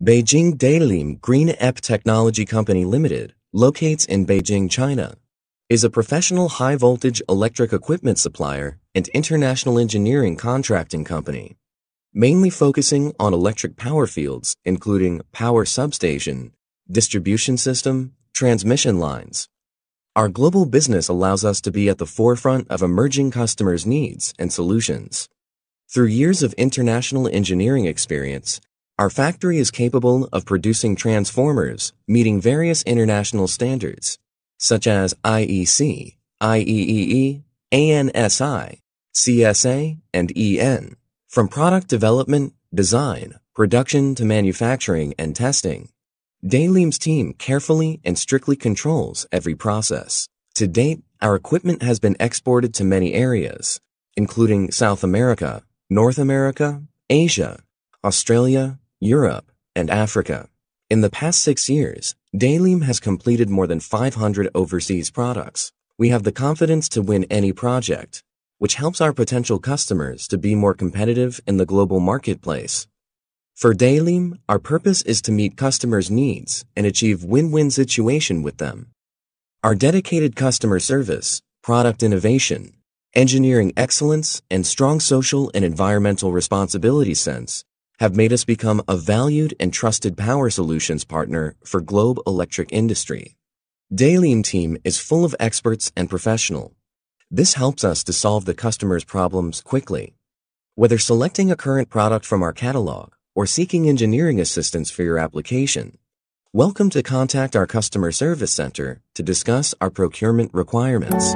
Beijing Daelim Green Ep Technology Company Limited, locates in Beijing, China, is a professional high-voltage electric equipment supplier and international engineering contracting company, mainly focusing on electric power fields including power substation, distribution system, transmission lines. Our global business allows us to be at the forefront of emerging customers' needs and solutions. Through years of international engineering experience, our factory is capable of producing transformers meeting various international standards, such as IEC, IEEE, ANSI, CSA, and EN. From product development, design, production to manufacturing and testing, Daelim's team carefully and strictly controls every process. To date, our equipment has been exported to many areas, including South America, North America, Asia, Australia, Europe, and Africa. In the past six years, Daelim has completed more than 500 overseas products. We have the confidence to win any project, which helps our potential customers to be more competitive in the global marketplace. For Daelim, our purpose is to meet customers' needs and achieve win-win situation with them. Our dedicated customer service, product innovation, engineering excellence, and strong social and environmental responsibility sense have made us become a valued and trusted power solutions partner for Globe Electric Industry. Daelim team is full of experts and professional. This helps us to solve the customer's problems quickly. Whether selecting a current product from our catalog or seeking engineering assistance for your application, welcome to contact our customer service center to discuss our procurement requirements.